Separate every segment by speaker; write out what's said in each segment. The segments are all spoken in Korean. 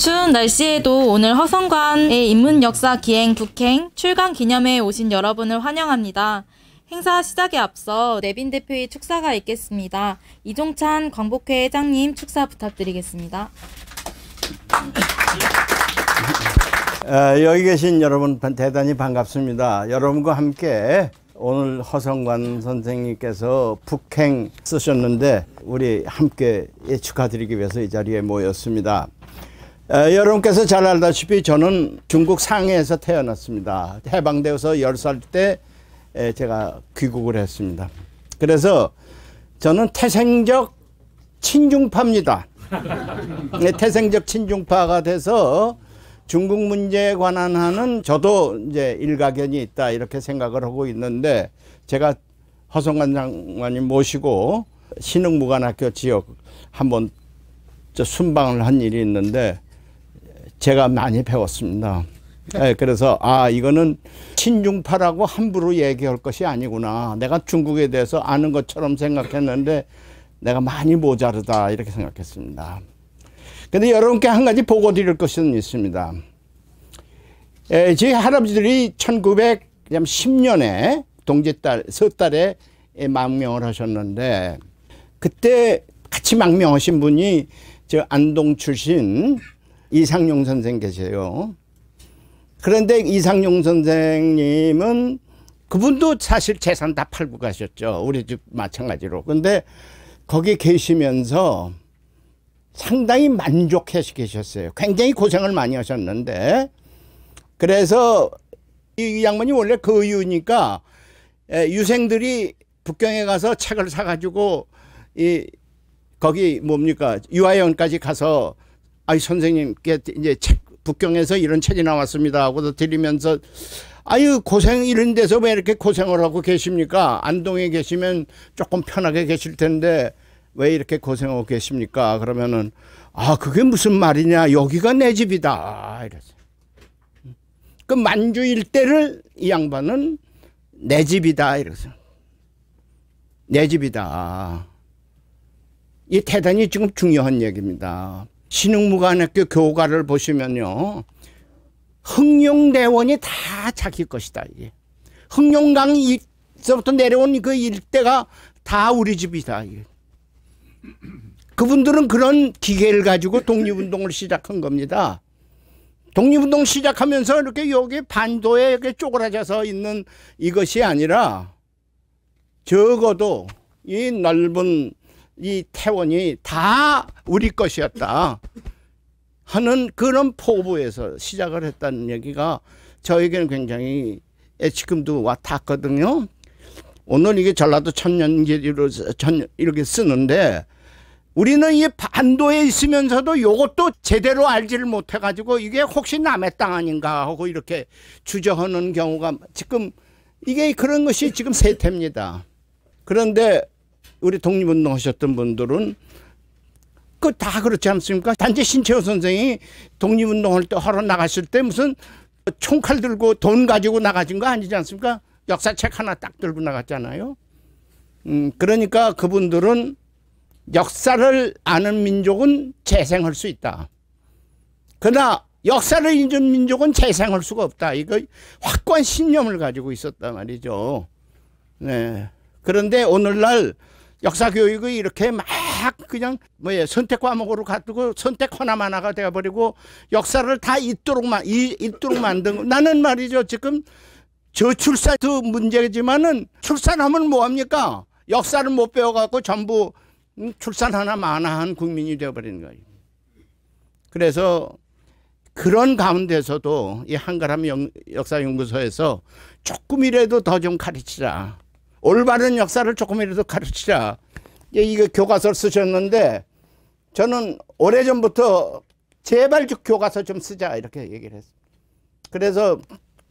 Speaker 1: 추운 날씨에도 오늘 허성관의 인문 역사 기행 북행 출강 기념회에 오신 여러분을 환영합니다. 행사 시작에 앞서 내빈 대표의 축사가 있겠습니다. 이종찬 광복회 회장님 축사 부탁드리겠습니다.
Speaker 2: 어, 여기 계신 여러분 대단히 반갑습니다. 여러분과 함께 오늘 허성관 선생님께서 북행 쓰셨는데 우리 함께 축하드리기 위해서 이 자리에 모였습니다. 어, 여러분께서 잘 알다시피 저는 중국 상해에서 태어났습니다. 해방되어서 10살 때 에, 제가 귀국을 했습니다. 그래서 저는 태생적 친중파입니다. 네, 태생적 친중파가 돼서 중국 문제에 관한 하는 저도 이제 일가견이 있다 이렇게 생각을 하고 있는데 제가 허성관 장관님 모시고 신흥무관학교 지역 한번 저 순방을 한 일이 있는데 제가 많이 배웠습니다. 네, 그래서 아 이거는 친중파라고 함부로 얘기할 것이 아니구나. 내가 중국에 대해서 아는 것처럼 생각했는데 내가 많이 모자르다 이렇게 생각했습니다. 근데 여러분께 한 가지 보고 드릴 것은 있습니다. 에, 저희 할아버지들이 1910년에 동짓달, 서달에 망명을 하셨는데 그때 같이 망명하신 분이 저 안동 출신 이상용 선생 계세요. 그런데 이상용 선생님은 그분도 사실 재산 다 팔고 가셨죠. 우리 집 마찬가지로. 근데 거기 계시면서 상당히 만족해 계셨어요. 굉장히 고생을 많이 하셨는데 그래서 이 양반이 원래 거유니까 유생들이 북경에 가서 책을 사가지고 이 거기 뭡니까 유아원까지 가서 아이 선생님께 이제 책 북경에서 이런 책이 나왔습니다 하고도 드리면서 아유 고생 이런 데서 왜 이렇게 고생을 하고 계십니까? 안동에 계시면 조금 편하게 계실 텐데 왜 이렇게 고생하고 계십니까? 그러면은 아 그게 무슨 말이냐? 여기가 내 집이다. 이랬어요. 그 만주 일대를 이 양반은 내 집이다. 이랬어요. 내 집이다. 이 대단히 지금 중요한 얘기입니다 신흥무관학교 교과를 보시면요. 흥룡대원이 다 자기 것이다. 이게. 흥룡강에서부터 내려온 그 일대가 다 우리 집이다. 이게. 그분들은 그런 기계를 가지고 독립운동을 시작한 겁니다. 독립운동 시작하면서 이렇게 여기 반도에 이렇게 쪼그라져서 있는 이것이 아니라 적어도 이 넓은 이 태원이 다 우리 것이었다 하는 그런 포부에서 시작을 했다는 얘기가 저에게는 굉장히 지금도 와 닿거든요. 오늘 이게 전라도 천년계리로 천 이렇게 쓰는데 우리는 이 반도에 있으면서도 요것도 제대로 알지를 못해 가지고 이게 혹시 남의 땅 아닌가 하고 이렇게 주저하는 경우가 지금 이게 그런 것이 지금 세태입니다. 그런데 우리 독립운동 하셨던 분들은 그 다 그렇지 않습니까? 단지 신채호 선생이 독립운동할 때 하러 나갔을 때 무슨 총칼 들고 돈 가지고 나가진 거 아니지 않습니까? 역사책 하나 딱 들고 나갔잖아요. 음, 그러니까 그분들은 역사를 아는 민족은 재생할 수 있다. 그러나 역사를 잊은 민족은 재생할 수가 없다. 이거 확고한 신념을 가지고 있었단 말이죠. 네. 그런데 오늘날 역사 교육이 이렇게 막 그냥 뭐 예 선택 과목으로 가두고 선택 하나만 하가 되어 버리고 역사를 다 잊도록만 잊도록 만든 나는 말이죠 지금 저출산도 문제지만은 출산하면 뭐 합니까 역사를 못 배워갖고 전부 출산 하나 마나한 국민이 되어버리는 거예요. 그래서 그런 가운데서도 이 한가람 역사연구소에서 조금이라도 더 좀 가르치자. 올바른 역사를 조금이라도 가르치자. 이거 교과서를 쓰셨는데 저는 오래전부터 제발 교과서 좀 쓰자 이렇게 얘기를 했어요. 그래서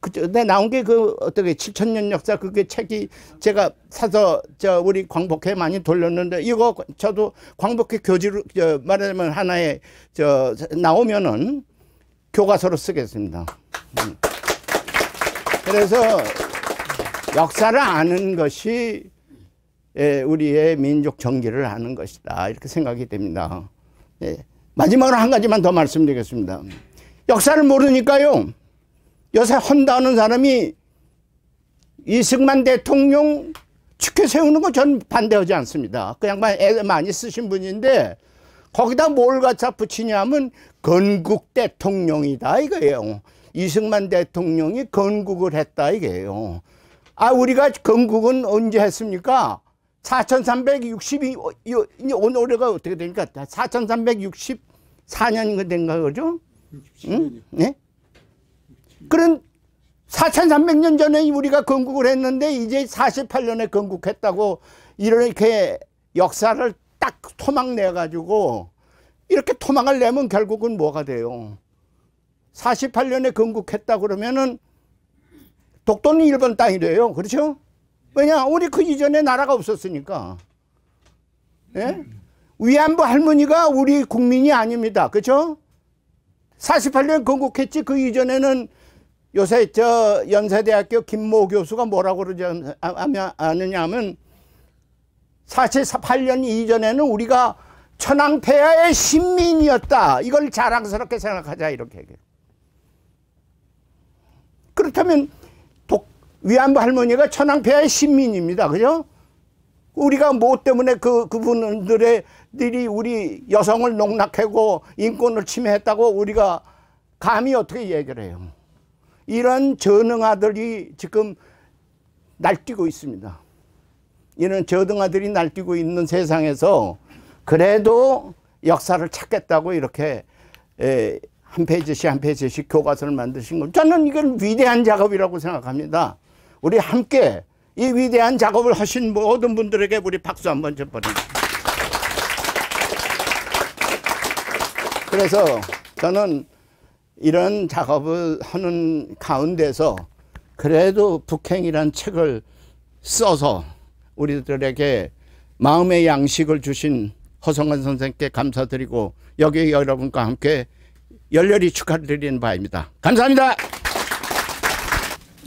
Speaker 2: 그때 나온 게 그 어떻게 7천년 역사 그게 책이 제가 사서 저 우리 광복회 많이 돌렸는데 이거 저도 광복회 교지로 저 말하자면 하나의 저 나오면은 교과서로 쓰겠습니다. 음. 그래서 역사를 아는 것이 예, 우리의 민족 정기를 아는 것이다. 이렇게 생각이 됩니다. 예, 마지막으로 한 가지만 더 말씀드리겠습니다. 역사를 모르니까요. 요새 헌다는 사람이 이승만 대통령 축켜 세우는 거 전 반대하지 않습니다. 그 양반 애 많이 쓰신 분인데 거기다 뭘 갖다 붙이냐면 건국 대통령이다 이거예요. 이승만 대통령이 건국을 했다 이게요. 아 우리가 건국은 언제 했습니까? 4362 오늘 올해가 어떻게 되니까 4364년 된가 그죠? 응? 네? 그런 4,300년 전에 우리가 건국을 했는데 이제 48년에 건국했다고 이렇게 역사를 딱 토막 내 가지고 이렇게 토막을 내면 결국은 뭐가 돼요? 48년에 건국했다 그러면은 독도는 일본 땅이 돼요. 그렇죠? 왜냐? 우리 그 이전에 나라가 없었으니까. 예? 위안부 할머니가 우리 국민이 아닙니다. 그렇죠? 48년 건국했지 그 이전에는 요새 저 연세대학교 김모 교수가 뭐라고 그러지 아느냐 하면 48년 이전에는 우리가 천황폐하의 신민이었다. 이걸 자랑스럽게 생각하자 이렇게 얘기해요. 그렇다면 독, 위안부 할머니가 천황폐하의 신민입니다. 그죠? 우리가 뭐 때문에 그, 그분들의, 들이 우리 여성을 농락하고 인권을 침해했다고 우리가 감히 어떻게 얘기를 해요. 이런 전능아들이 지금 날뛰고 있습니다. 이런 저등아들이 날뛰고 있는 세상에서 그래도 역사를 찾겠다고 이렇게 한 페이지씩 한 페이지씩 교과서를 만드신 거 저는 이건 위대한 작업이라고 생각합니다. 우리 함께 이 위대한 작업을 하신 모든 분들에게 우리 박수 한번 쳐버립니다. 그래서 저는 이런 작업을 하는 가운데서 그래도 북행이란 책을 써서 우리들에게 마음의 양식을 주신 허성원 선생께 감사드리고 여기 여러분과 함께 열렬히 축하드리는 바입니다. 감사합니다.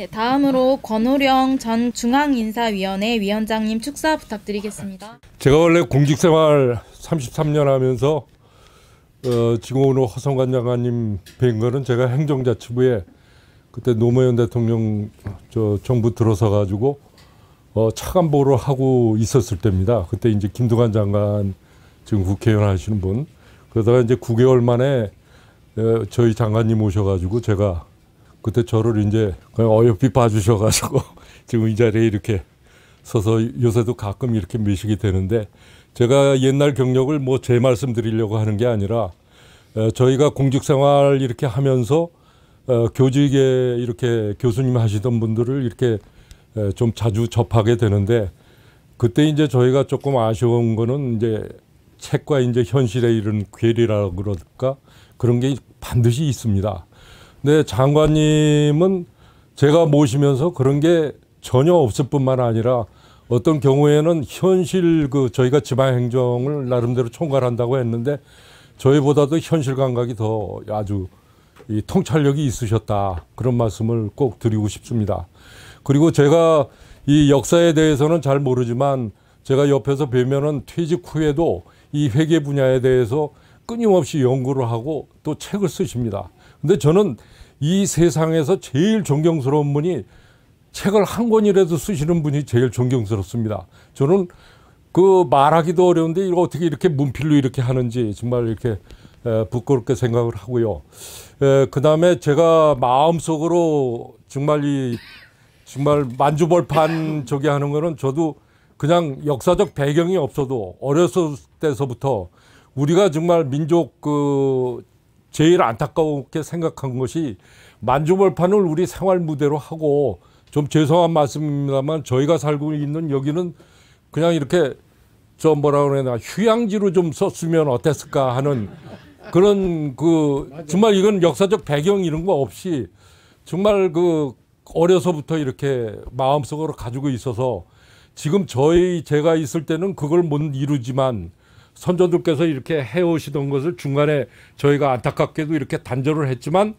Speaker 1: 네, 다음으로 권호령 전 중앙인사위원회 위원장님 축사 부탁드리겠습니다.
Speaker 3: 제가 원래 공직생활 33년 하면서 어, 오늘 허성관 장관님 뵌 거는 제가 행정자치부에 그때 노무현 대통령 저 정부 들어서 가지고 어, 차관보를 하고 있었을 때입니다. 그때 이제 김두관 장관 지금 국회의원 하시는 분 그러다가 이제 9개월 만에 어, 저희 장관님 오셔가지고 제가 그때 저를 이제 그냥 어여삐 봐주셔가지고 지금 이 자리에 이렇게 서서 요새도 가끔 이렇게 미식이 되는데 제가 옛날 경력을 뭐 제 말씀 드리려고 하는 게 아니라 어, 저희가 공직 생활 이렇게 하면서 어, 교직에 이렇게 교수님 하시던 분들을 이렇게 에, 좀 자주 접하게 되는데 그때 이제 저희가 조금 아쉬운 거는 이제 책과 이제 현실의 이런 괴리라 그럴까 그런 게 반드시 있습니다. 근데 장관님은 제가 모시면서 그런 게 전혀 없을 뿐만 아니라 어떤 경우에는 현실 그 저희가 지방 행정을 나름대로 총괄한다고 했는데 저희보다도 현실 감각이 더 아주 이 통찰력이 있으셨다 그런 말씀을 꼭 드리고 싶습니다. 그리고 제가 이 역사에 대해서는 잘 모르지만 제가 옆에서 뵈면은 퇴직 후에도 이 회계 분야에 대해서 끊임없이 연구를 하고 또 책을 쓰십니다. 근데 저는 이 세상에서 제일 존경스러운 분이 책을 한 권이라도 쓰시는 분이 제일 존경스럽습니다. 저는 그 말하기도 어려운데 이거 어떻게 이렇게 문필로 이렇게 하는지 정말 이렇게 부끄럽게 생각을 하고요. 그 다음에 제가 마음속으로 정말 이 정말 만주벌판 저기 하는 거는 저도 그냥 역사적 배경이 없어도 어렸을 때서부터 우리가 정말 민족 그 제일 안타깝게 생각한 것이 만주벌판을 우리 생활 무대로 하고 좀 죄송한 말씀입니다만 저희가 살고 있는 여기는 그냥 이렇게 저 뭐라 그러나 휴양지로 좀 썼으면 어땠을까 하는 그런 그 정말 이건 역사적 배경 이런 거 없이 정말 그 어려서부터 이렇게 마음속으로 가지고 있어서 지금 저희 제가 있을 때는 그걸 못 이루지만 선조들께서 이렇게 해오시던 것을 중간에 저희가 안타깝게도 이렇게 단절을 했지만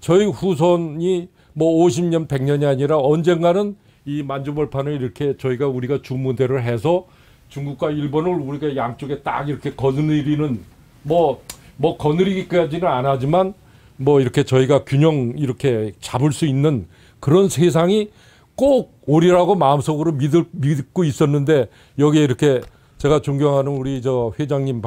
Speaker 3: 저희 후손이 뭐 50년, 100년이 아니라 언젠가는 이 만주벌판을 이렇게 저희가 우리가 주무대를 해서 중국과 일본을 우리가 양쪽에 딱 이렇게 거느리는 뭐 뭐 거느리기까지는 안 하지만 뭐 이렇게 저희가 균형 이렇게 잡을 수 있는 그런 세상이 꼭 오리라고 마음속으로 믿을, 믿고 있었는데 여기에 이렇게 제가 존경하는 우리 저 회장님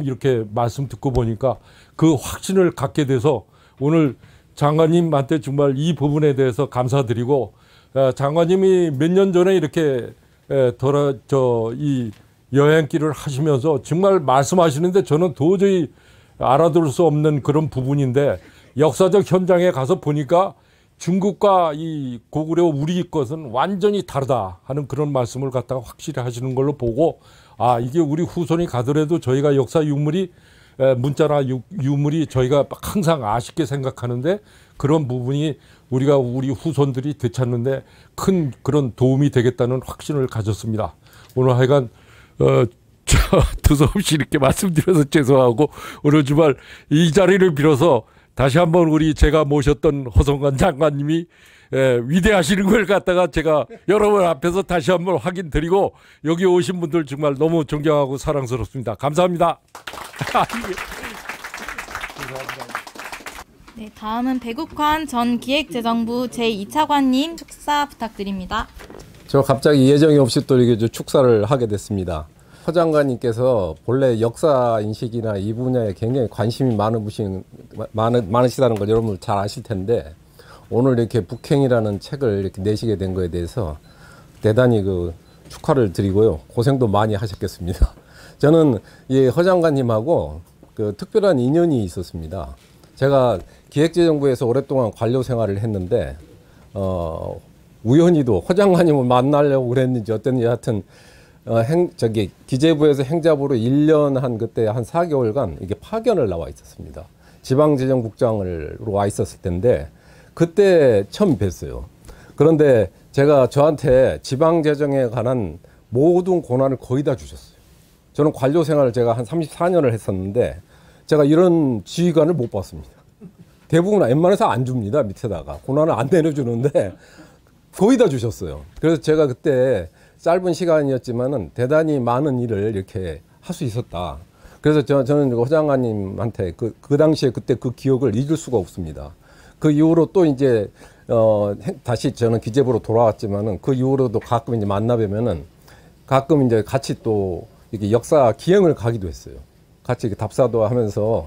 Speaker 3: 이렇게 말씀 듣고 보니까 그 확신을 갖게 돼서 오늘 장관님한테 정말 이 부분에 대해서 감사드리고 어, 장관님이 몇 년 전에 이렇게 돌아 저이 여행길을 하시면서 정말 말씀하시는데 저는 도저히 알아들을 수 없는 그런 부분인데 역사적 현장에 가서 보니까 중국과 이 고구려 우리 것은 완전히 다르다 하는 그런 말씀을 갖다가 확실히 하시는 걸로 보고 아 이게 우리 후손이 가더라도 저희가 역사 유물이 문자나 유, 유물이 저희가 항상 아쉽게 생각하는데 그런 부분이 우리가 우리 후손들이 되찾는데 큰 그런 도움이 되겠다는 확신을 가졌습니다. 오늘 하여간 어, 저 두서없이 이렇게 말씀드려서 죄송하고 오늘 주말 이 자리를 빌어서 다시 한번 우리 제가 모셨던 허성관 장관님이 예, 위대하시는 걸 갖다가 제가 여러분 앞에서 다시 한번 확인 드리고 여기 오신 분들 정말 너무 존경하고 사랑스럽습니다. 감사합니다.
Speaker 1: 네, 다음은 배국환 전 기획재정부 제2차관님 축사 부탁드립니다.
Speaker 4: 저 갑자기 예정이 없이 또 이게 축사를 하게 됐습니다. 허 장관님께서 본래 역사 인식이나 이 분야에 굉장히 관심이 많으신 많으, 많으시다는 걸 여러분 잘 아실 텐데 오늘 이렇게 북행이라는 책을 이렇게 내시게 된 거에 대해서 대단히 그 축하를 드리고요 고생도 많이 하셨겠습니다. 저는 이허 장관님하고 그 특별한 인연이 있었습니다. 제가 기획재정부에서 오랫동안 관료 생활을 했는데 어, 우연히도 허 장관님을 만나려고 그랬는지 어땠는지 하여튼 어, 행, 저기 기재부에서 행자부로 1년 한 그때 한 4개월간 이게 파견을 나와 있었습니다. 지방재정국장으로 와 있었을 텐데 그때 처음 뵀어요. 그런데 제가 저한테 지방재정에 관한 모든 권한을 거의 다 주셨어요. 저는 관료 생활을 제가 한 34년을 했었는데 제가 이런 지휘관을 못 봤습니다. 대부분 웬만해서 안 줍니다. 밑에다가. 권한을 안 내려주는데 거의 다 주셨어요. 그래서 제가 그때 짧은 시간이었지만은 대단히 많은 일을 이렇게 할 수 있었다. 그래서 저, 저는 호장관님한테 그, 그 당시에 그때 그 기억을 잊을 수가 없습니다. 그 이후로 또 이제, 어, 다시 저는 기재부로 돌아왔지만은 그 이후로도 가끔 이제 만나 뵈면은 가끔 이제 같이 또 이렇게 역사 기행을 가기도 했어요. 같이 이렇게 답사도 하면서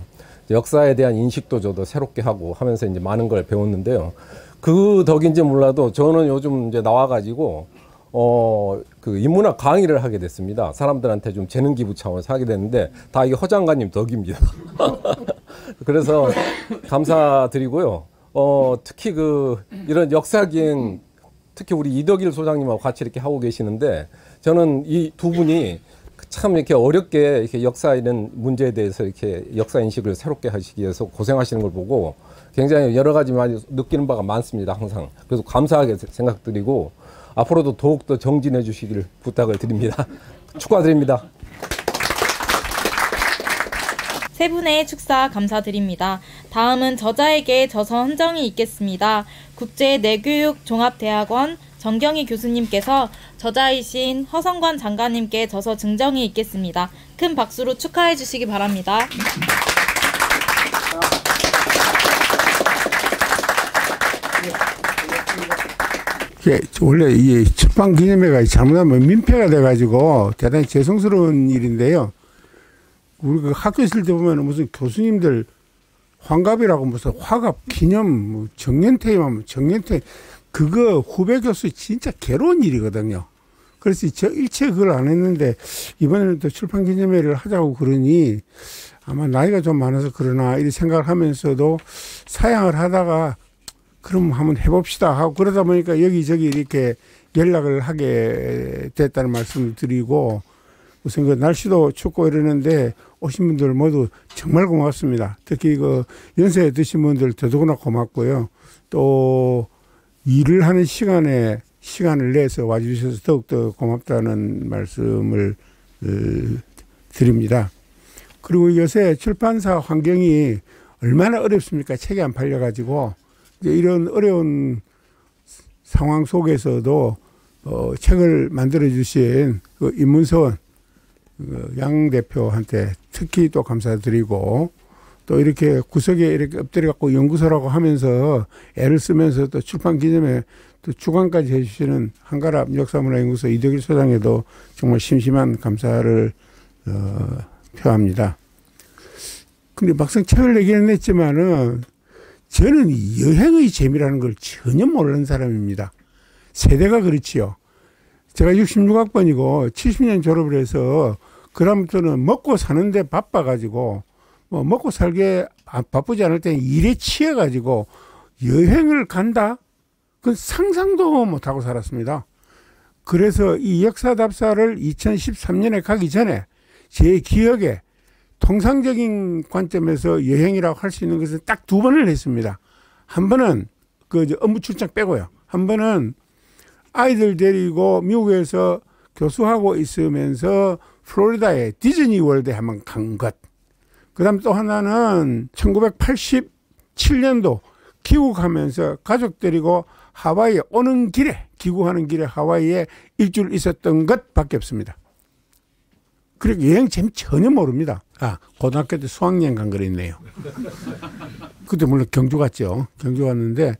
Speaker 4: 역사에 대한 인식도 저도 새롭게 하고 하면서 이제 많은 걸 배웠는데요. 그 덕인지 몰라도 저는 요즘 이제 나와가지고 어, 그 인문학 강의를 하게 됐습니다. 사람들한테 좀 재능 기부 차원에서 하게 됐는데 다 이게 허장관님 덕입니다. 그래서 감사드리고요. 어, 특히 그 이런 역사 기행 특히 우리 이덕일 소장님하고 같이 이렇게 하고 계시는데 저는 이 두 분이 참 이렇게 어렵게 이렇게 역사 이런 문제에 대해서 이렇게 역사 인식을 새롭게 하시기 위해서 고생하시는 걸 보고 굉장히 여러 가지 많이 느끼는 바가 많습니다. 항상. 그래서 감사하게 생각드리고 앞으로도 더욱 더 정진해 주시기를 부탁을 드립니다. 축하드립니다.
Speaker 1: 세 분의 축사 감사드립니다. 다음은 저자에게 저서 헌정이 있겠습니다. 국제내교육종합대학원 정경희 교수님께서 저자이신 허성관 장관님께 저서 증정이 있겠습니다. 큰 박수로 축하해 주시기 바랍니다.
Speaker 5: 예, 원래 이 출판 기념회가 잘못하면 민폐가 돼가지고 대단히 죄송스러운 일인데요. 우리 그 학교 있을 때 보면 무슨 교수님들 환갑이라고 무슨 화갑 기념 뭐 정년퇴임 하면 정년퇴 그거 후배 교수 진짜 괴로운 일이거든요. 그래서 저 일체 그걸 안 했는데 이번에는 또 출판 기념회를 하자고 그러니 아마 나이가 좀 많아서 그러나 이 생각을 하면서도 사양을 하다가 그럼 한번 해봅시다 하고 그러다 보니까 여기저기 이렇게 연락을 하게 됐다는 말씀을 드리고 우선 그 날씨도 춥고 이러는데 오신 분들 모두 정말 고맙습니다. 특히 그 연세 드신 분들 더더구나 고맙고요. 또 일을 하는 시간에 시간을 내서 와주셔서 더욱더 고맙다는 말씀을 어, 드립니다. 그리고 요새 출판사 환경이 얼마나 어렵습니까? 책이 안 팔려가지고 이제 이런 어려운 상황 속에서도 어, 책을 만들어 주신 그그 양 대표한테 특히 또 감사드리고 또 이렇게 구석에 이렇게 엎드려 갖고 연구소라고 하면서 애를 쓰면서 또 출판 기념에 또 주관까지 해주시는 한가랍 역사문화연구소 이덕일 소장에도 정말 심심한 감사를 어, 표합니다. 근데 막상 책을 내기는 했지만은 저는 이 여행의 재미라는 걸 전혀 모르는 사람입니다. 세대가 그렇지요. 제가 66학번이고 70년 졸업을 해서 그다음부터는 먹고 사는데 바빠가지고 뭐 먹고 살게 아, 바쁘지 않을 때는 일에 치여가지고 여행을 간다? 그 상상도 못하고 살았습니다. 그래서 이 역사답사를 2013년에 가기 전에 제 기억에 통상적인 관점에서 여행이라고 할 수 있는 것은 딱 두 번을 했습니다. 한 번은 그 업무 출장 빼고요. 한 번은 아이들 데리고 미국에서 교수하고 있으면서 플로리다의 디즈니 월드에 한번 간 것. 그 다음 또 하나는 1987년도 귀국하면서 가족 데리고 하와이에 오는 길에, 귀국하는 길에 하와이에 일주일 있었던 것 밖에 없습니다. 그리고 여행 재미 전혀 모릅니다. 아, 고등학교 때 수학여행 간거 있네요. 그때 물론 경주 갔죠. 경주 갔는데,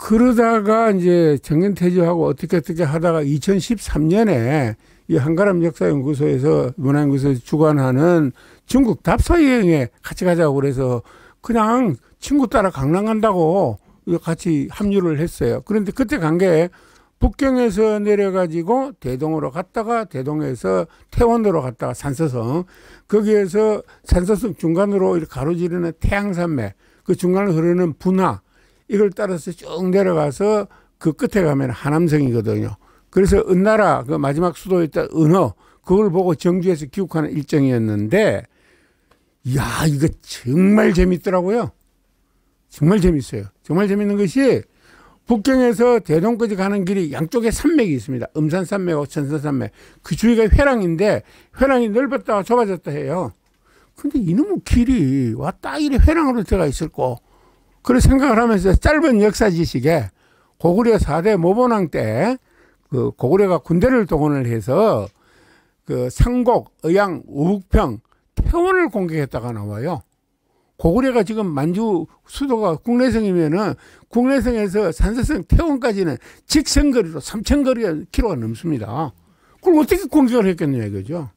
Speaker 5: 그러다가 이제 정년 퇴직하고 어떻게 어떻게 하다가 2013년에 이 한가람 역사연구소에서 문화연구소에서 주관하는 중국 답사 여행에 같이 가자고 그래서 그냥 친구 따라 강남 간다고 같이 합류를 했어요. 그런데 그때 간 게 북경에서 내려가지고 대동으로 갔다가 대동에서 태원으로 갔다가 산서성 거기에서 산서성 중간으로 가로지르는 태양산맥 그 중간을 흐르는 분화 이걸 따라서 쭉 내려가서 그 끝에 가면 하남성이거든요. 그래서 은나라 그 마지막 수도였던 은어 그걸 보고 정주에서 귀국하는 일정이었는데 야 이거 정말 재밌더라고요. 정말 재밌어요. 정말 재밌는 것이 북경에서 대동까지 가는 길이 양쪽에 산맥이 있습니다. 음산산맥하고 천산산맥. 그 주위가 회랑인데 회랑이 넓었다가 좁아졌다 해요. 근데 이놈의 길이 왔다 이래 회랑으로 들어가 있을 거. 그런 생각을 하면서 짧은 역사 지식에 고구려 4대 모본왕 때 그 고구려가 군대를 동원을 해서 그 상곡, 의양, 우북평, 태원을 공격했다가 나와요. 고구려가 지금 만주 수도가 국내성이면은 국내성에서 산서성 태원까지는 직선거리로 3천 킬로가 넘습니다. 그걸 어떻게 공격을 했겠냐 이거죠.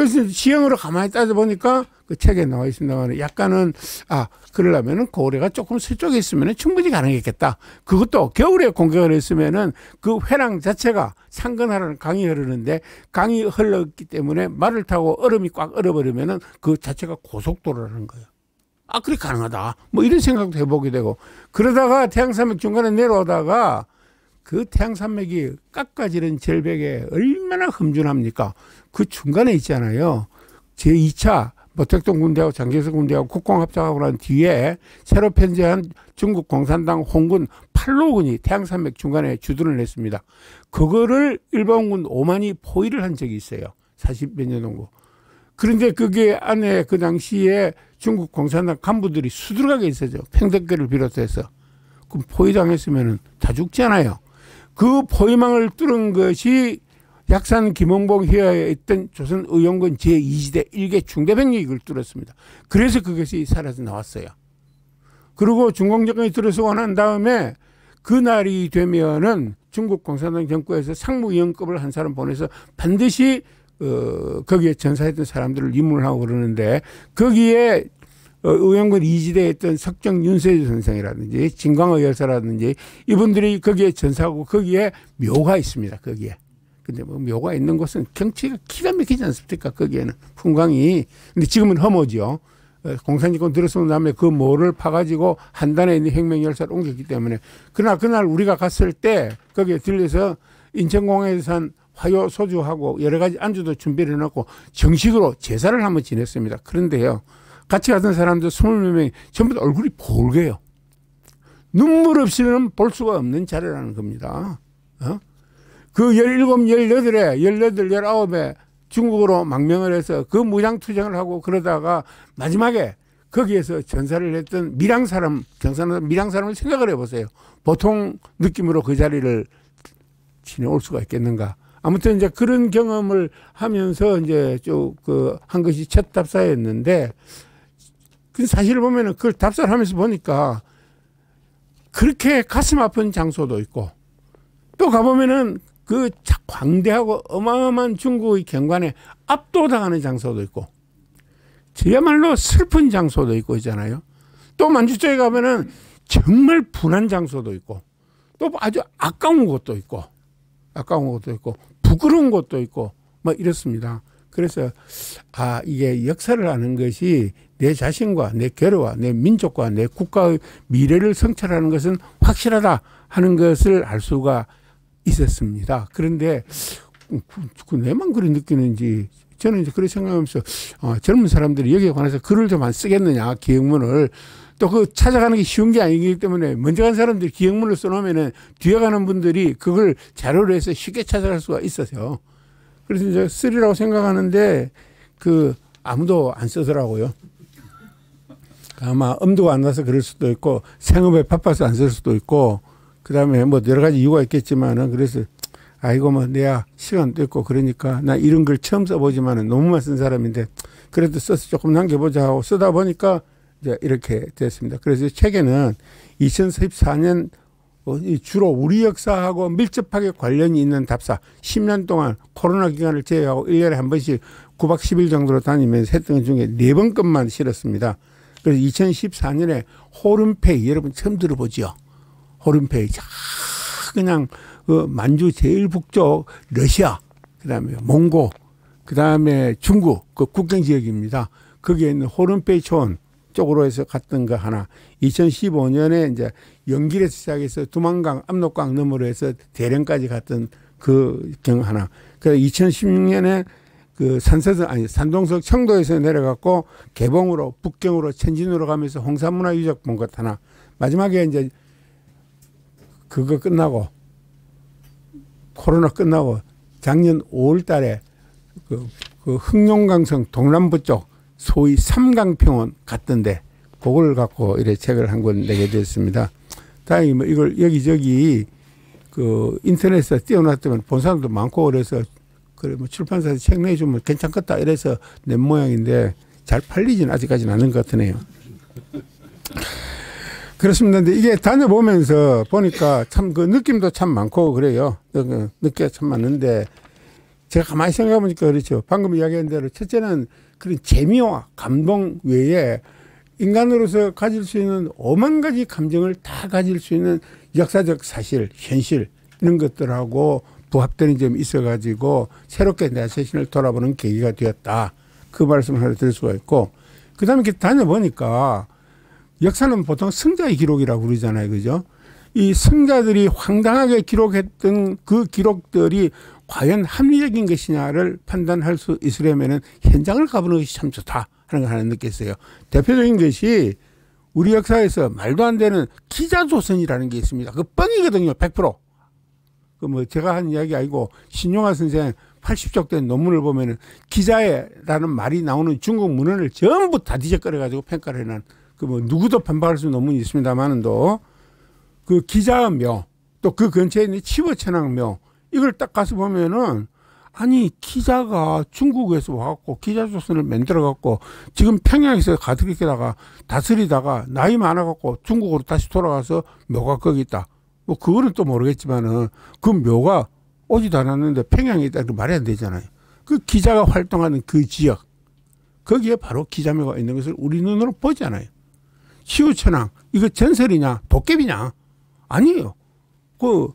Speaker 5: 그래서 지형으로 가만히 따져보니까 그 책에 나와 있습니다만 약간은 아 그러려면은 고래가 조금 서쪽에 있으면 충분히 가능했겠다. 그것도 겨울에 공격을 했으면은 그 회랑 자체가 상근하라는 강이 흐르는데 강이 흘렀기 때문에 말을 타고 얼음이 꽉 얼어버리면은 그 자체가 고속도로라는 거예요. 아 그래 가능하다. 뭐 이런 생각도 해보게 되고 그러다가 태양산맥 중간에 내려오다가 그 태양산맥이 깎아지는 절벽에 얼마나 험준합니까? 그 중간에 있잖아요. 제2차 모택동 군대하고 장개석 군대하고 국공 합작하고 난 뒤에 새로 편제한 중국 공산당 홍군 8로군이 태양산맥 중간에 주둔을 했습니다. 그거를 일본군 5만이 포위를 한 적이 있어요. 40몇 년 정도. 그런데 그게 안에 그 당시에 중국 공산당 간부들이 수두룩하게 있었죠. 팽덕계를 비롯해서. 그럼 포위당했으면 다 죽잖아요. 그 포위망을 뚫은 것이 약산 김원봉 휘하에 있던 조선 의용군 제2지대 1개 중대병력이 그걸 뚫었습니다. 그래서 그것이 사라져 나왔어요. 그리고 중공정권이 들어서고 난 다음에 그날이 되면은 중국 공산당 정권에서 상무위원급을 한 사람 보내서 반드시 어, 거기에 전사했던 사람들을 입문을 하고 그러는데 거기에 어, 의원군 이지대에 있던 석정 윤세주 선생이라든지 진광의 여사라든지 이분들이 거기에 전사하고 거기에 묘가 있습니다. 거기에. 근데 뭐 묘가 있는 곳은 경치가 기가 막히지 않습니까? 거기에는 풍광이. 근데 지금은 험오죠. 어, 공산주권 들어선 다음에 그 모를 파가지고 한 단에 있는 혁명열사를 옮겼기 때문에 그날 그날 우리가 갔을 때 거기에 들려서 인천공항에서 산 화요 소주하고 여러 가지 안주도 준비를 해놓고 정식으로 제사를 한번 지냈습니다. 그런데요. 같이 갔던 사람들 스물 몇 명이 전부 다 얼굴이 볼게요. 눈물 없이는 볼 수가 없는 자리라는 겁니다. 어? 그 17, 18에, 18, 19에 중국으로 망명을 해서 그 무장투쟁을 하고 그러다가 마지막에 거기에서 전사를 했던 밀양 사람, 경산은 밀양 사람을 생각을 해보세요. 보통 느낌으로 그 자리를 지내올 수가 있겠는가. 아무튼 이제 그런 경험을 하면서 이제 쭉 그 한 것이 첫 답사였는데 그 사실을 보면은 그걸 답사를 하면서 보니까 그렇게 가슴 아픈 장소도 있고 또 가보면은 그 광대하고 어마어마한 중국의 경관에 압도당하는 장소도 있고 저야말로 슬픈 장소도 있고 있잖아요. 또 만주 쪽에 가면은 정말 분한 장소도 있고 또 아주 아까운 곳도 있고 아까운 곳도 있고 부끄러운 곳도 있고 뭐 이렇습니다. 그래서 아 이게 역사를 아는 것이 내 자신과 내 결여와 내 민족과 내 국가의 미래를 성찰하는 것은 확실하다 하는 것을 알 수가 있었습니다. 그런데 그, 그 내만 그리 느끼는지 저는 이제 그렇게 생각하면서 어, 젊은 사람들이 여기에 관해서 글을 좀 안 쓰겠느냐 기획문을 또 그 찾아가는 게 쉬운 게 아니기 때문에 먼저 간 사람들이 기획문을 써놓으면은 뒤에 가는 분들이 그걸 자료로 해서 쉽게 찾아갈 수가 있어서 그래서 이제 쓰리라고 생각하는데 그 아무도 안 쓰더라고요. 아마 엄두가 안 나서 그럴 수도 있고 생업에 바빠서 안 쓸 수도 있고 그다음에 뭐 여러 가지 이유가 있겠지만은 그래서 아이고 뭐 내야 시간도 있고 그러니까 나 이런 걸 처음 써보지만은 너무만 쓴 사람인데 그래도 써서 조금 남겨보자 하고 쓰다 보니까 이제 이렇게 됐습니다. 그래서 책에는 2014년 어, 주로 우리 역사하고 밀접하게 관련이 있는 답사 10년 동안 코로나 기간을 제외하고 1년에 한 번씩 9박 10일 정도로 다니면서 했던 중에 네 번 것만 실었습니다. 그래서 2014년에 호른페이 여러분 처음 들어보죠? 호른페이 그냥 그 만주 제일 북쪽 러시아 그다음에 몽고 그다음에 중국 그 국경 지역입니다. 거기에 있는 호른페이촌 쪽으로 해서 갔던 거 하나. 2015년에 이제 연길에서 시작해서 두만강, 압록강 너머로 해서 대련까지 갔던 그 경 하나. 그 2016년에 그 산서선 아니 산동석 청도에서 내려갔고 개봉으로 북경으로 천진으로 가면서 홍산문화유적 본 것 하나. 마지막에 이제 그거 끝나고 코로나 끝나고 작년 5월 달에 그, 그 흑룡강성 동남부 쪽 소위 삼강평원 갔던데 그걸 갖고 이래 책을 한 권 내게 됐습니다. 다행히 뭐 이걸 여기저기 그 인터넷에 띄워놨더만 본 사람도 많고 그래서 그래 뭐 출판사에서 책 내주면 괜찮겠다 이래서 낸 모양인데 잘 팔리진 아직까지는 않은 것 같으네요. 그렇습니다. 근데 이게 다녀보면서 보니까 참 그 느낌도 참 많고 그래요. 느끼가 참 많은데 제가 가만히 생각해 보니까 그렇죠. 방금 이야기한 대로 첫째는 그런 재미와 감동 외에 인간으로서 가질 수 있는 오만 가지 감정을 다 가질 수 있는 역사적 사실, 현실 이런 것들하고 부합되는 점이 있어가지고 새롭게 내 자신을 돌아보는 계기가 되었다. 그 말씀을 하나 드릴 수가 있고 그 다음에 이렇게 다녀보니까 역사는 보통 승자의 기록이라고 그러잖아요. 그죠? 이 승자들이 황당하게 기록했던 그 기록들이 과연 합리적인 것이냐를 판단할 수 있으려면은 현장을 가보는 것이 참 좋다 하는 걸 하나 느꼈어요. 대표적인 것이 우리 역사에서 말도 안 되는 기자조선이라는 게 있습니다. 그 뻥이거든요. 100%. 그 뭐 제가 한 이야기 아니고 신용화 선생 80쪽 된 논문을 보면은 기자라는 말이 나오는 중국 문헌을 전부 다 뒤적거려 가지고 평가를 해놓은 그 뭐 누구도 반박할 수 없는 논문이 있습니다만은도 그 기자의 묘, 또 그 근처에 있는 치워천왕 묘, 이걸 딱 가서 보면은 아니 기자가 중국에서 와갖고 기자조선을 만들어갖고 지금 평양에서 가득히다가 다스리다가 나이 많아갖고 중국으로 다시 돌아가서 묘가 거기 있다. 뭐 그거는 또 모르겠지만은 그 묘가 오지도 않았는데 평양에 있다는 말이 안 되잖아요. 그 기자가 활동하는 그 지역 거기에 바로 기자묘가 있는 것을 우리 눈으로 보잖아요. 시우천왕 이거 전설이냐 도깨비냐 아니에요. 그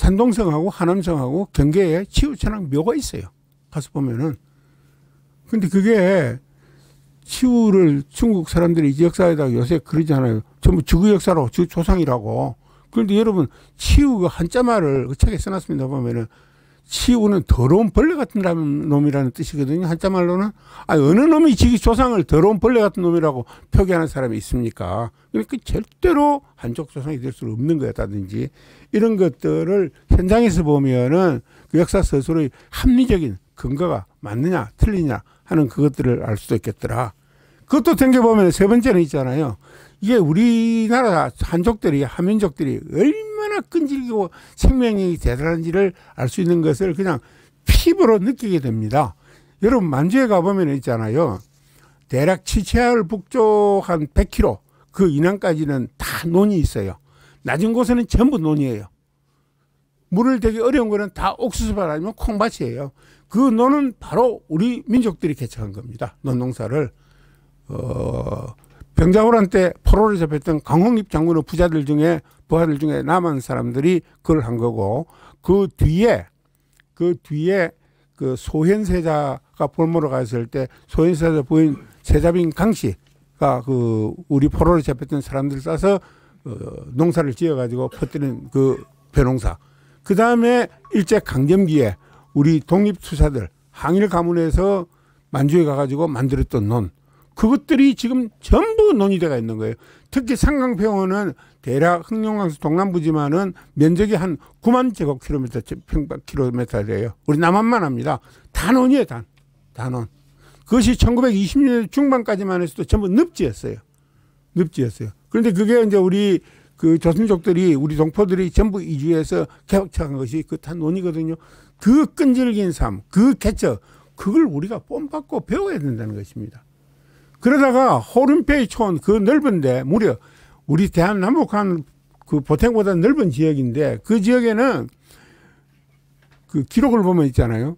Speaker 5: 산동성하고 하남성하고 경계에 치우천왕 묘가 있어요. 가서 보면은. 근데 그게 치우를 중국 사람들이 역사에다가 요새 그러잖아요. 전부 주구 역사로, 주 조상이라고. 그런데 여러분, 치우 그 한자 말을 그 책에 써놨습니다. 보면은 치우는 더러운 벌레 같은 놈이라는 뜻이거든요. 한자말로는. 아, 어느 놈이 지기 조상을 더러운 벌레 같은 놈이라고 표기하는 사람이 있습니까? 그러니까 절대로 한족 조상이 될 수 없는 거였다든지 이런 것들을 현장에서 보면은 그 역사 스스로의 합리적인 근거가 맞느냐 틀리냐 하는 그것들을 알 수도 있겠더라. 그것도 생겨보면 세 번째는 있잖아요. 이게 우리나라 한족들이, 한민족들이 얼마나 끈질기고 생명력이 대단한지를 알 수 있는 것을 그냥 피부로 느끼게 됩니다. 여러분, 만주에 가보면 있잖아요. 대략 치치하울 북쪽 한 100km 그 이남까지는 다 논이 있어요. 낮은 곳에는 전부 논이에요. 물을 되기 어려운 거는 다 옥수수밭 아니면 콩밭이에요. 그 논은 바로 우리 민족들이 개척한 겁니다. 논농사를. 어, 병자호란 때 포로를 잡혔던 강홍립 장군의 부자들 중에 부하들 중에 남은 사람들이 그걸 한 거고 그 뒤에 그 뒤에 그 소현세자가 볼모로 갔을 때 소현세자 부인 세자빈 강씨가 그 우리 포로를 잡혔던 사람들 싸서 어, 농사를 지어가지고 퍼뜨린 그 벼농사. 그 다음에 일제 강점기에 우리 독립투사들 항일 가문에서 만주에 가가지고 만들었던 논. 그것들이 지금 전부 논이돼가 있는 거예요. 특히 상강평원은 대략 흥룡강수 동남부지만은 면적이 한 9만 제곱킬로미터 평방킬로미터래요. 우리 남한만 합니다. 단원이에요, 단. 단원. 그것이 1920년대 중반까지만 해서도 전부 늪지였어요. 늪지였어요. 그런데 그게 이제 우리 그 조선족들이 우리 동포들이 전부 이주해서 개척한 것이 그 단원이거든요. 그 끈질긴 삶, 그 개척, 그걸 우리가 뽐받고 배워야 된다는 것입니다. 그러다가 호른페이 촌 그 넓은데 무려 우리 대한남북 한그 보탱보다 넓은 지역인데 그 지역에는 그 기록을 보면 있잖아요.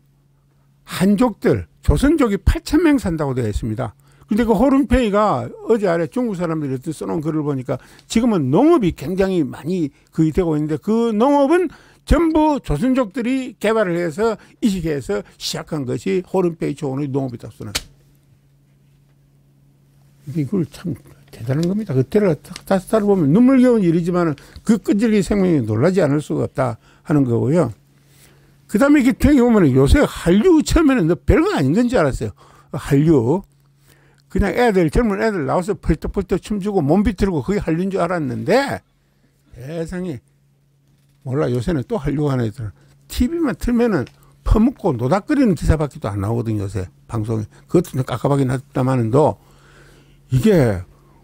Speaker 5: 한족들, 조선족이 8천 명 산다고 되어 있습니다. 근데 그 호른페이가 어제 아래 중국 사람들이 써놓은 글을 보니까 지금은 농업이 굉장히 많이 그 되고 있는데 그 농업은 전부 조선족들이 개발을 해서 이식해서 시작한 것이 호른페이 초원의 농업이다 쓰는. 이걸 참 대단한 겁니다. 그때를 다시 따라보면 눈물겨운 일이지만 그 끈질긴 생명이 놀라지 않을 수가 없다 하는 거고요. 그 다음에 이렇게 생각해보면 요새 한류 처음에는 너 별거 아닌 건줄 알았어요. 한류. 그냥 애들, 젊은 애들 나와서 펄떡펄떡 춤추고 몸 비틀고 그게 한류인 줄 알았는데 세상에 몰라 요새는 또 한류가 하나 있더라. TV만 틀면은 퍼먹고 노닥거리는 기사밖에 안 나오거든요 요새 방송에. 그것도 깝깝하긴 하다마는도 이게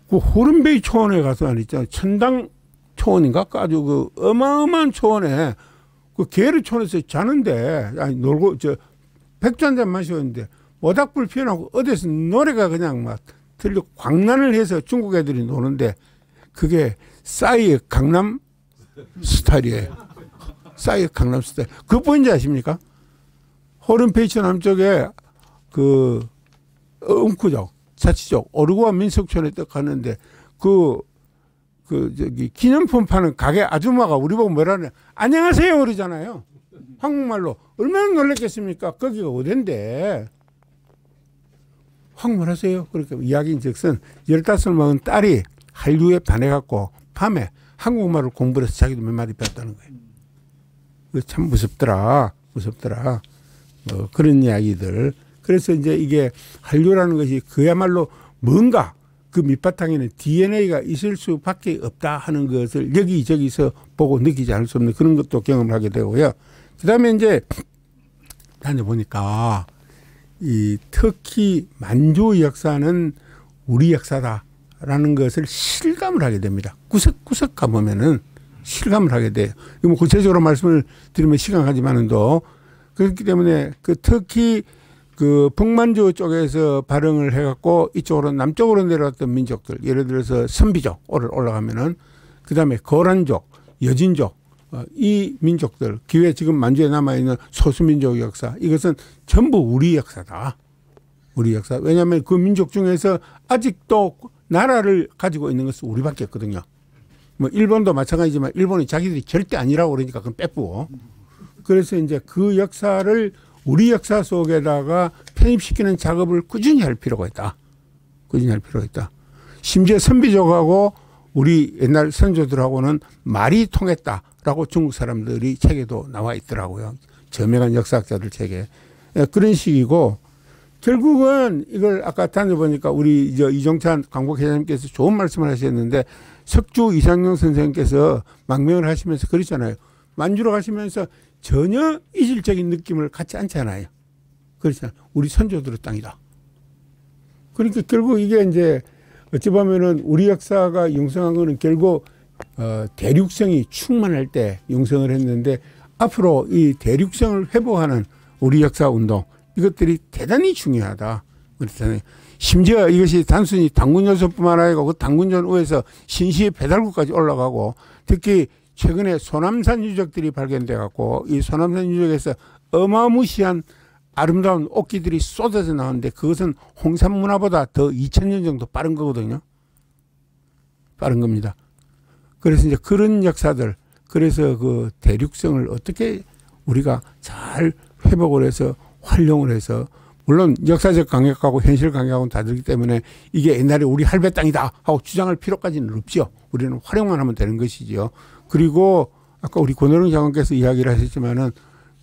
Speaker 5: 그 호른베이 초원에 가서 있잖아 천당 초원인가 아주 그 어마어마한 초원에 그 게르 초원에서 자는데 아니 놀고 저 백주 한 잔 마셨는데 모닥불 피워놓고 어디서 노래가 그냥 막 들려 광란을 해서 중국 애들이 노는데 그게 싸이의 강남 스타일이에요. 싸이의 강남 스타일. 그거 뭔지 아십니까? 호른페이처 남쪽에 그 웅크족 자치족 오르고와 민속촌에 딱 갔는데 그, 그, 저기, 기념품 파는 가게 아줌마가 우리 보고 뭐라냐. 안녕하세요. 그러잖아요. 한국말로. 얼마나 놀랬겠습니까? 거기가 어딘데. 황홀하세요. 그렇게 이야기인 즉슨 15 먹은 딸이 한류에 반해갖고 밤에 한국말을 공부를 해서 자기도 몇 마디 배웠다는 거예요. 참 무섭더라. 무섭더라. 뭐 그런 이야기들. 그래서 이제 이게 한류라는 것이 그야말로 뭔가 그 밑바탕에는 DNA가 있을 수밖에 없다 하는 것을 여기저기서 보고 느끼지 않을 수 없는 그런 것도 경험을 하게 되고요. 그 다음에 이제 다녀보니까 이 특히 만주 역사는 우리 역사다라는 것을 실감을 하게 됩니다. 구석구석 가보면은 실감을 하게 돼요. 이거 뭐 구체적으로 말씀을 드리면 시간 가지만은도 그렇기 때문에 그 특히 그 북만주 쪽에서 발흥을 해갖고 이쪽으로 남쪽으로 내려왔던 민족들 예를 들어서 선비족을 올라가면은 그 다음에 거란족, 여진족 어, 이 민족들 기회 지금 만주에 남아있는 소수민족 역사 이것은 전부 우리 역사다. 우리 역사. 왜냐하면 그 민족 중에서 아직도 나라를 가지고 있는 것은 우리밖에 없거든요. 뭐 일본도 마찬가지지만 일본이 자기들이 절대 아니라고 그러니까 그건 빼쁘고. 그래서 이제 그 역사를 우리 역사 속에다가 편입시키는 작업을 꾸준히 할 필요가 있다. 꾸준히 할 필요가 있다. 심지어 선비족하고 우리 옛날 선조들하고는 말이 통했다라고 중국 사람들이 책에도 나와 있더라고요. 저명한 역사학자들 책에. 예, 그런 식이고 결국은 이걸 아까 다녀보니까 우리 저 이종찬 광복 회장님께서 좋은 말씀을 하셨는데 석주 이상용 선생님께서 망명을 하시면서 그러잖아요. 만주로 가시면서 전혀 이질적인 느낌을 갖지 않잖아요. 그렇잖아요. 우리 선조들의 땅이다. 그러니까 결국 이게 이제 어찌 보면은 우리 역사가 융성한 거는 결국 어, 대륙성이 충만할 때 융성을 했는데 앞으로 이 대륙성을 회복하는 우리 역사 운동 이것들이 대단히 중요하다. 그렇잖아요. 심지어 이것이 단순히 당군 요소뿐만 아니고 그 당군전 우에서 신시 배달구까지 올라가고 특히 최근에 소남산 유적들이 발견돼 갖고 이 소남산 유적에서 어마무시한 아름다운 옷기들이 쏟아져 나오는데 그것은 홍산 문화보다 더 2000년 정도 빠른 거거든요. 빠른 겁니다. 그래서 이제 그런 역사들 그래서 그 대륙성을 어떻게 우리가 잘 회복을 해서 활용을 해서 물론 역사적 강약하고 현실 강약하고는 다르기 때문에 이게 옛날에 우리 할배 땅이다 하고 주장할 필요까지는 없죠. 우리는 활용만 하면 되는 것이지요. 그리고 아까 우리 권호룡 장관께서 이야기를 하셨지만은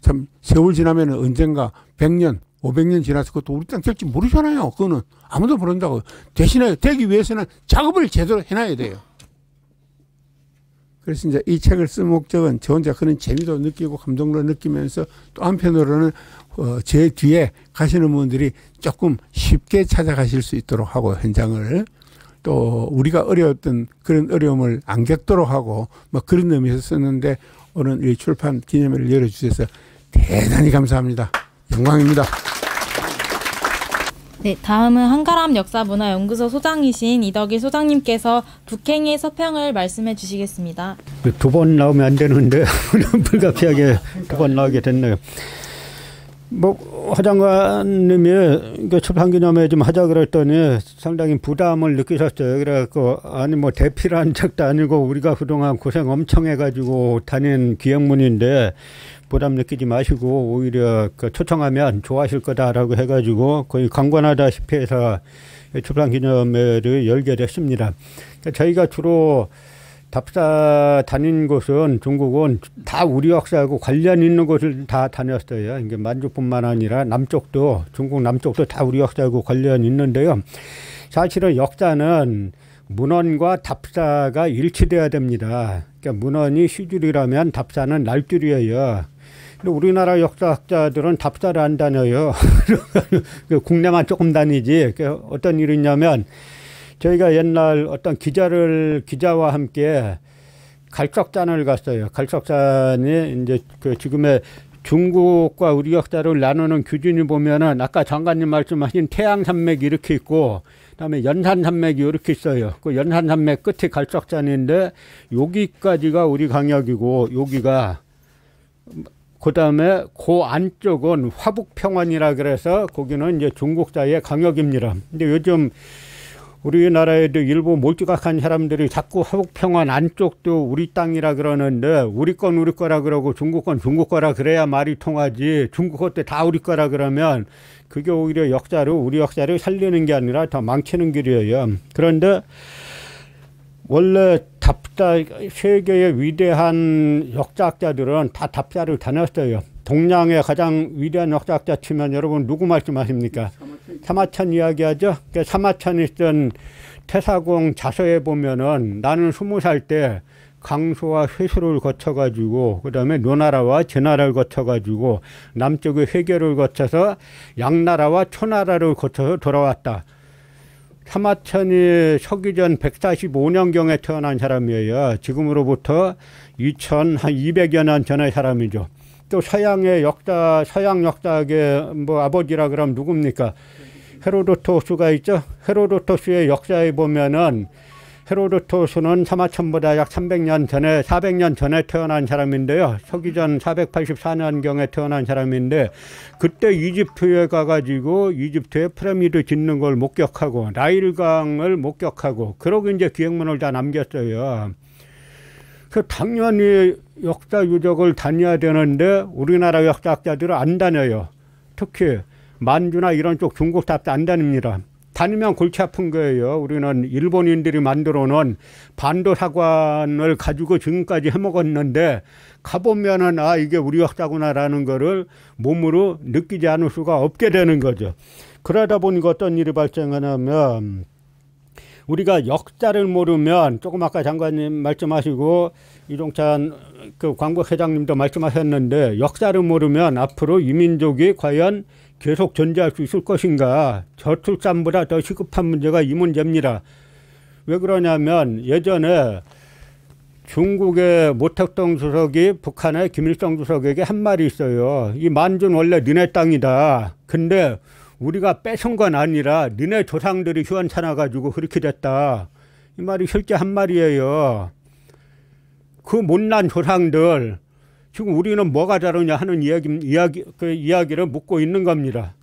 Speaker 5: 참 세월 지나면 언젠가 100년, 500년 지나서 그것도 우리 땅 될지 모르잖아요. 그거는 아무도 모른다고. 대신에 되기 위해서는 작업을 제대로 해놔야 돼요. 그래서 이제 이 책을 쓴 목적은 저 혼자 그런 재미도 느끼고 감동도 느끼면서 또 한편으로는 어, 제 뒤에 가시는 분들이 조금 쉽게 찾아가실 수 있도록 하고 현장을 또 우리가 어려웠던 그런 어려움을 안 겪도록 하고 뭐 그런 의미에서 썼는데 오늘 이 출판 기념회를 열어주셔서 대단히 감사합니다. 영광입니다.
Speaker 1: 네, 다음은 한가람 역사문화연구소 소장이신 이덕일 소장님께서 북행의 서평을 말씀해 주시겠습니다.
Speaker 6: 두 번 나오면 안 되는데 불가피하게 두 번 나오게 됐네요. 뭐 화장관님이 그 출판기념회 좀 하자 그랬더니 상당히 부담을 느끼셨어요. 그래갖고 아니 뭐 대피란 적도 아니고 우리가 그동안 고생 엄청 해가지고 다닌 기획문인데 부담 느끼지 마시고 오히려 그 초청하면 좋아하실 거다라고 해가지고 거의 강권하다시피 해서 출판기념회를 열게 됐습니다. 그러니까 저희가 주로 답사 다닌 곳은 중국은 다 우리 역사하고 관련 있는 곳을 다 다녔어요. 이게 만주뿐만 아니라 남쪽도 중국 남쪽도 다 우리 역사하고 관련 있는데요. 사실은 역사는 문헌과 답사가 일치돼야 됩니다. 그러니까 문헌이 시줄이라면 답사는 날줄이에요. 근데 우리나라 역사학자들은 답사를 안 다녀요. 국내만 조금 다니지. 그러니까 어떤 일이 있냐면 저희가 옛날 어떤 기자를 기자와 함께 갈석산을 갔어요. 갈석산이 이제 그 지금의 중국과 우리 역사를 나누는 규준이 보면은 아까 장관님 말씀하신 태양산맥이 이렇게 있고 그다음에 연산산맥이 이렇게 있어요. 그 연산산맥 끝이 갈석산인데 여기까지가 우리 강역이고 여기가 그다음에 그 안쪽은 화북평원이라 그래서 거기는 이제 중국사의 강역입니다. 근데 요즘 우리나라에도 일부 몰지각한 사람들이 자꾸 화북평원 안쪽도 우리 땅이라 그러는데 우리 건 우리 거라 그러고 중국 건 중국 거라 그래야 말이 통하지 중국 것도 다 우리 거라 그러면 그게 오히려 역사를 우리 역사를 살리는 게 아니라 더 망치는 길이에요. 그런데 원래 답사 세계의 위대한 역사학자들은 다 답사를 다녔어요. 동양의 가장 위대한 역사학자 치면 여러분 누구 말씀하십니까? 사마천 이야기하죠. 그 사마천이 쓴 태사공 자서에 보면은 나는 스무 살 때 강소와 회수를 거쳐가지고 그다음에 노나라와 제나라를 거쳐가지고 남쪽의 회계를 거쳐서 양나라와 초나라를 거쳐서 돌아왔다. 사마천이 서기 전 145년경에 태어난 사람이에요. 지금으로부터 2000, 한 200여 년 전의 사람이죠. 또 서양의 역사, 서양 역사의 뭐 아버지라 그러면 누굽니까? 헤로도토스가 있죠. 헤로도토스의 역사에 보면은 헤로도토스는 사마천보다 약 300년 전에 400년 전에 태어난 사람인데요. 서기전 484년경에 태어난 사람인데 그때 이집트에 가가지고 이집트에 피라미드 짓는 걸 목격하고 나일강을 목격하고 그러고 이제 기획문을 다 남겼어요. 그 당연히 역사 유적을 다녀야 되는데 우리나라 역사학자들은 안 다녀요. 특히 만주나 이런 쪽 중국 답도 안 다닙니다. 다니면 골치 아픈 거예요. 우리는 일본인들이 만들어 놓은 반도 사관을 가지고 지금까지 해먹었는데 가보면은 아 이게 우리 역사구나라는 거를 몸으로 느끼지 않을 수가 없게 되는 거죠. 그러다 보니까 어떤 일이 발생하냐면 우리가 역사를 모르면 조금 아까 장관님 말씀하시고 이종찬 그 광복 회장님도 말씀하셨는데 역사를 모르면 앞으로 이민족이 과연 계속 존재할 수 있을 것인가 저출산보다 더 시급한 문제가 이 문제입니다. 왜 그러냐면 예전에 중국의 모택동 주석이 북한의 김일성 주석에게 한 말이 있어요. 이 만주는 원래 너네 땅이다. 근데 우리가 뺏은 건 아니라 너네 조상들이 휴원찮아 가지고 그렇게 됐다. 이 말이 실제 한 말이에요. 그 못난 조상들 지금 우리는 뭐가 다르냐 하는 이야기 이야기 그 이야기를 묻고 있는 겁니다.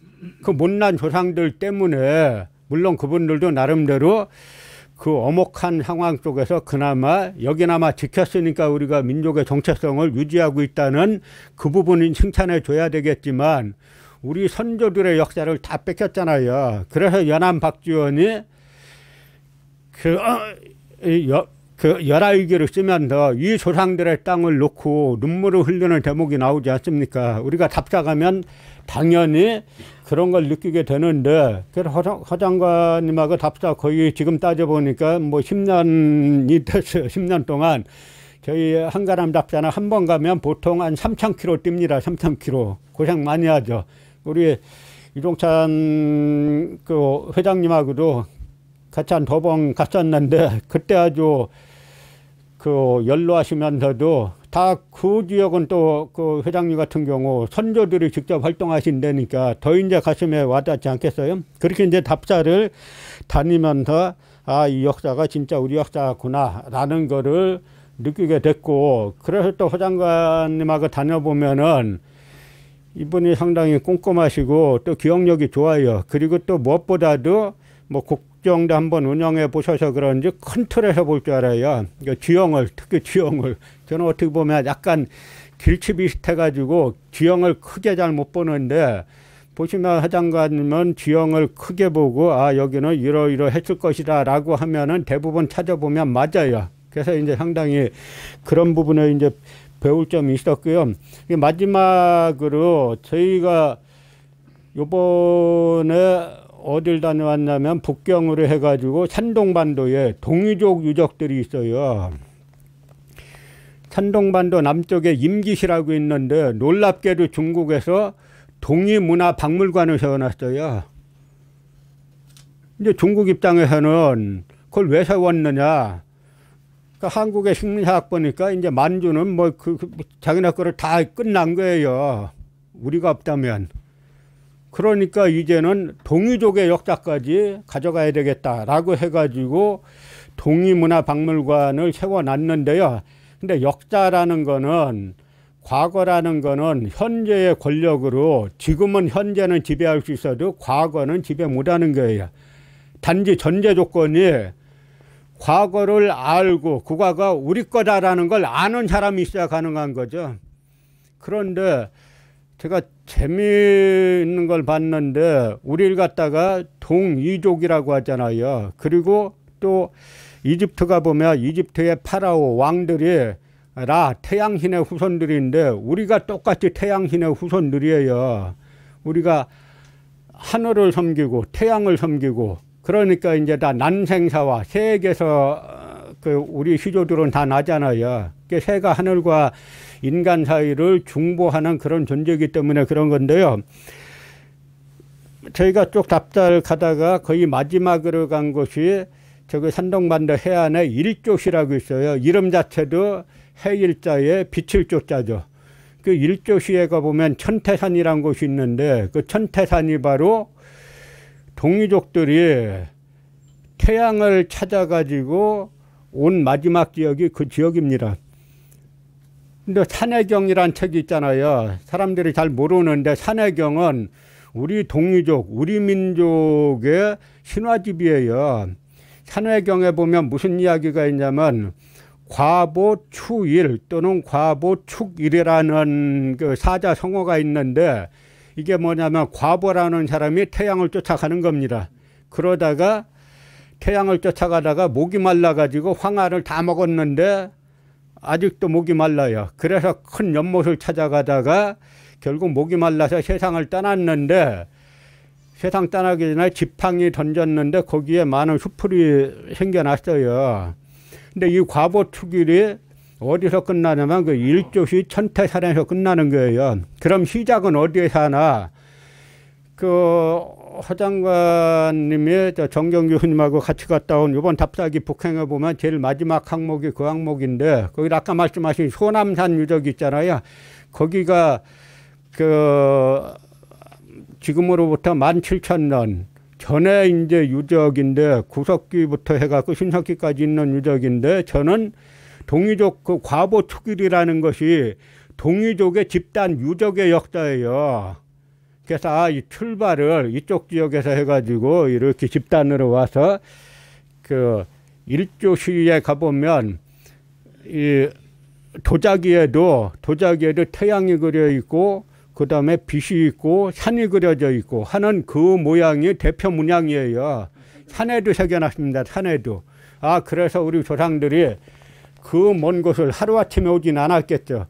Speaker 6: 그 못난 조상들 때문에 물론 그분들도 나름대로 그 엄혹한 상황 속에서 그나마 여기나마 지켰으니까 우리가 민족의 정체성을 유지하고 있다는 그 부분은 칭찬해 줘야 되겠지만 우리 선조들의 역사를 다 뺏겼잖아요. 그래서 연안 박지원이 그, 어, 여, 그 열아일기를 쓰면서 이 조상들의 땅을 놓고 눈물을 흘리는 대목이 나오지 않습니까? 우리가 답사가면 당연히 그런 걸 느끼게 되는데 그래서 허 장관님하고 답사 거의 지금 따져보니까 뭐 10년이 됐어요. 10년 동안 저희 한가람 답사는 한 번 가면 보통 한 3,000km 뜁니다. 3,000km. 고생 많이 하죠. 우리 이종찬 그 회장님하고도 같이 한 두 번 갔었는데 그때 아주 그 연로하시면서도 다 그 지역은 또 그 회장님 같은 경우 선조들이 직접 활동하신다니까 더 이제 가슴에 와닿지 않겠어요? 그렇게 이제 답사를 다니면서 아, 이 역사가 진짜 우리 역사구나 라는 거를 느끼게 됐고 그래서 또 허장관님하고 다녀보면은 이분이 상당히 꼼꼼하시고 또 기억력이 좋아요. 그리고 또 무엇보다도 뭐 국정도 한번 운영해 보셔서 그런지 큰 틀에서 볼줄 알아요. 그러니까 지형을 특히 지형을 저는 어떻게 보면 약간 길치 비슷해가지고 지형을 크게 잘 못 보는데 보시면 하장관님은 지형을 크게 보고 아 여기는 이러이러 했을 것이다 라고 하면은 대부분 찾아보면 맞아요. 그래서 이제 상당히 그런 부분에 이제 배울 점이 있었고요. 마지막으로 저희가 요번에 어딜 다녀왔냐면 북경으로 해가지고 산동반도에 동이족 유적들이 있어요. 산동반도 남쪽에 임기시라고 있는데 놀랍게도 중국에서 동이문화박물관을 세워놨어요. 이제 중국 입장에서는 그걸 왜 세웠느냐? 그러니까 한국의 식민사학 보니까 이제 만주는 뭐그 그 자기네 거를 다 끝난 거예요. 우리가 없다면. 그러니까 이제는 동이족의 역사까지 가져가야 되겠다라고 해가지고 동이문화박물관을 세워놨는데요. 근데 역사라는 거는 과거라는 거는 현재의 권력으로 지금은 현재는 지배할 수 있어도 과거는 지배 못하는 거예요. 단지 전제 조건이 과거를 알고 그 과거가 우리 거다라는 걸 아는 사람이 있어야 가능한 거죠. 그런데 제가 재미있는 걸 봤는데 우리를 갖다가 동이족이라고 하잖아요. 그리고 또 이집트가 보면 이집트의 파라오 왕들이 라 태양신의 후손들인데 우리가 똑같이 태양신의 후손들이에요. 우리가 하늘을 섬기고 태양을 섬기고 그러니까 이제 다 난생사와 세계에서 그 우리 시조들은 다 나잖아요. 그 새가 하늘과 인간 사이를 중보하는 그런 존재이기 때문에 그런 건데요. 저희가 쭉 답사를 가다가 거의 마지막으로 간 곳이 저기 산동반도 해안에 일조시라고 있어요. 이름 자체도 해일자에 빛을 조자죠. 그 일조시에 가보면 천태산이라는 곳이 있는데 그 천태산이 바로 동이족들이 태양을 찾아가지고 온 마지막 지역이 그 지역입니다. 근데 산해경이란 책이 있잖아요. 사람들이 잘 모르는데 산해경은 우리 동이족, 우리 민족의 신화집이에요. 산해경에 보면 무슨 이야기가 있냐면 과보 추일 또는 과보 축일이라는 그 사자 성어가 있는데 이게 뭐냐면 과보라는 사람이 태양을 쫓아가는 겁니다. 그러다가 태양을 쫓아가다가 목이 말라가지고 황하를 다 먹었는데 아직도 목이 말라요. 그래서 큰 연못을 찾아가다가 결국 목이 말라서 세상을 떠났는데 세상 떠나기 전에 지팡이 던졌는데 거기에 많은 수풀이 생겨났어요. 근데 이 과보축일이 어디서 끝나냐면 그 일조시 천태산에서 끝나는 거예요. 그럼 시작은 어디에서 하나? 그 허장관님이 저 정경 교수님하고 같이 갔다 온 이번 답사기 북행에 보면 제일 마지막 항목이 그 항목인데 거기 아까 말씀하신 소남산 유적 있잖아요. 거기가 그 지금으로부터 만 칠천 년 전에 이제 유적인데 구석기부터 해갖고 신석기까지 있는 유적인데 저는 동이족 그 과보 축일이라는 것이 동이족의 집단 유적의 역사예요. 그래서 아, 이 출발을 이쪽 지역에서 해가지고 이렇게 집단으로 와서 그 일조시에 가보면 이 도자기에도 도자기에도 태양이 그려 있고 그 다음에 빛이 있고 산이 그려져 있고 하는 그 모양이 대표 문양이에요. 산에도 새겨놨습니다. 산에도. 아 그래서 우리 조상들이 그 먼 곳을 하루아침에 오진 않았겠죠.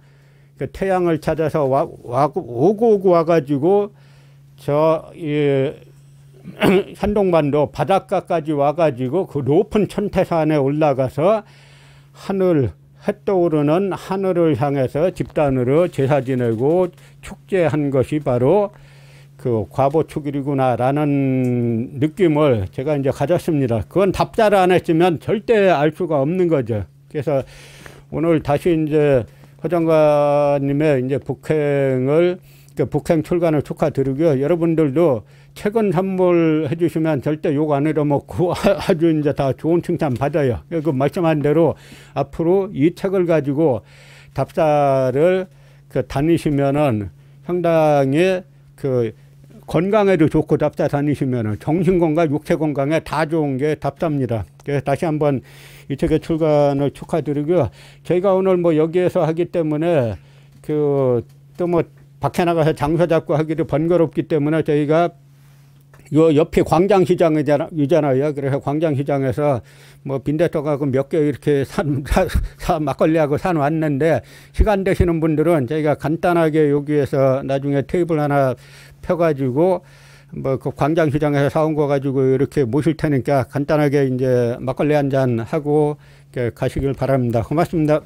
Speaker 6: 그 태양을 찾아서 와, 와, 오고 오고 와가지고 저이 산동반도 바닷가까지 와가지고 그 높은 천태산에 올라가서 하늘 해 떠오르는 하늘을 향해서 집단으로 제사 지내고 축제한 것이 바로 그 과보축일이구나라는 느낌을 제가 이제 가졌습니다. 그건 답사를 안 했으면 절대 알 수가 없는 거죠. 그래서 오늘 다시 이제 허장관님의 이제 북행을 그 북행 출간을 축하드리고요. 여러분들도 책은 선물해 주시면 절대 욕안 해도먹고 아주 이제 다 좋은 칭찬 받아요. 그 말씀한 대로 앞으로 이 책을 가지고 답사를 그 다니시면은 상당히 그 건강에도 좋고 답사 다니시면은 정신 건강, 육체 건강에 다 좋은 게. 그래서 다시 한번 이 책의 출간을 축하드리고요. 저희가 오늘 뭐 여기에서 하기 때문에 그 또 뭐 밖에 나가서 장사 잡고 하기도 번거롭기 때문에 저희가 요 옆에 광장시장이잖아요. 그래서 광장시장에서 뭐 빈대떡하고 몇 개 이렇게 산, 사, 사, 막걸리하고 산 왔는데 시간 되시는 분들은 저희가 간단하게 여기에서 나중에 테이블 하나 펴가지고 뭐 그 광장시장에서 사온 거 가지고 이렇게 모실 테니까 간단하게 이제 막걸리 한 잔 하고 가시길 바랍니다. 고맙습니다.